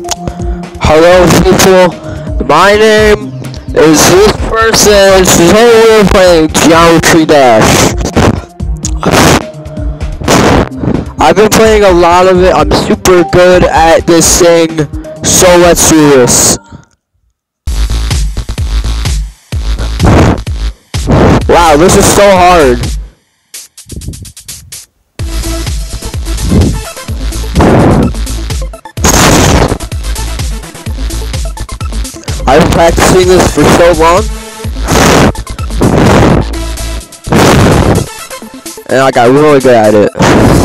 Hello, people. My name is this person. Today we're playing Geometry Dash. I've been playing a lot of it. I'm super good at this thing. So let's do this. Wow, this is so hard. I've been practicing this for so long. And I got really good at it.